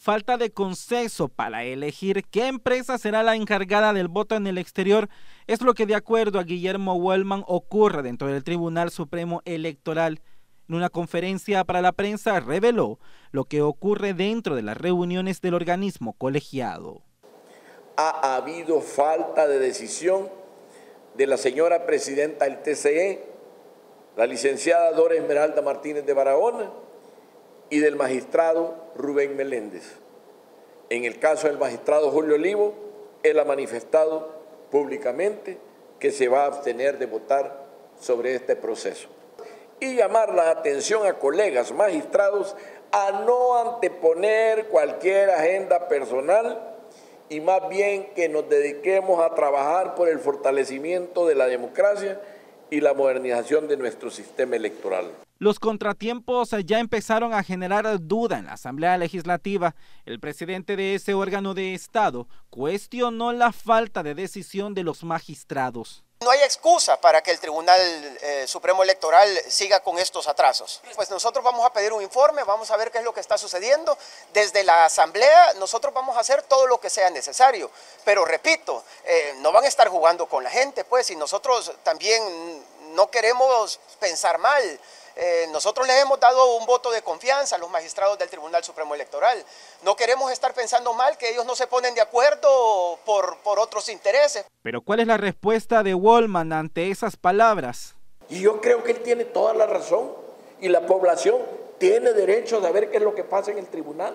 falta de consenso para elegir qué empresa será la encargada del voto en el exterior es lo que de acuerdo a Guillermo Wellman ocurre dentro del Tribunal Supremo Electoral. En una conferencia para la prensa reveló lo que ocurre dentro de las reuniones del organismo colegiado. Ha habido falta de decisión de la señora presidenta del TCE, la licenciada Dora Esmeralda Martínez de Barahona y del magistrado Rubén Meléndez. En el caso del magistrado Julio Olivo, él ha manifestado públicamente que se va a abstener de votar sobre este proceso. Y llamar la atención a colegas magistrados a no anteponer cualquier agenda personal y más bien que nos dediquemos a trabajar por el fortalecimiento de la democracia y la modernización de nuestro sistema electoral. Los contratiempos ya empezaron a generar duda en la Asamblea Legislativa. El presidente de ese órgano de Estado cuestionó la falta de decisión de los magistrados. No hay excusa para que el Tribunal eh, Supremo Electoral siga con estos atrasos. Pues nosotros vamos a pedir un informe, vamos a ver qué es lo que está sucediendo. Desde la Asamblea nosotros vamos a hacer todo lo que sea necesario. Pero repito, eh, no van a estar jugando con la gente, pues, y nosotros también no queremos pensar mal. Eh, nosotros les hemos dado un voto de confianza a los magistrados del Tribunal Supremo Electoral. No queremos estar pensando mal que ellos no se ponen de acuerdo por, por otros intereses. Pero ¿cuál es la respuesta de Wallman ante esas palabras? Y yo creo que él tiene toda la razón y la población tiene derecho a saber qué es lo que pasa en el tribunal.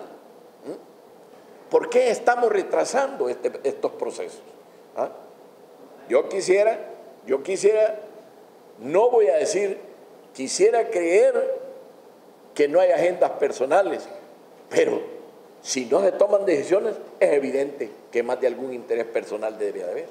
¿Mm? ¿Por qué estamos retrasando este, estos procesos? ¿Ah? Yo quisiera, yo quisiera, no voy a decir Quisiera creer que no hay agendas personales, pero si no se toman decisiones, es evidente que más de algún interés personal debería de haber.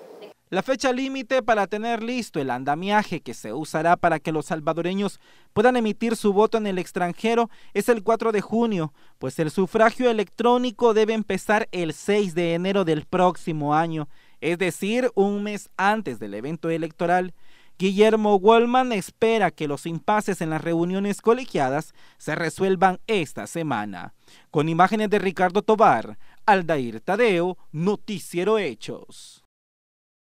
La fecha límite para tener listo el andamiaje que se usará para que los salvadoreños puedan emitir su voto en el extranjero es el 4 de junio, pues el sufragio electrónico debe empezar el 6 de enero del próximo año, es decir, un mes antes del evento electoral. Guillermo Wallman espera que los impases en las reuniones colegiadas se resuelvan esta semana. Con imágenes de Ricardo Tobar, Aldair Tadeo, Noticiero Hechos.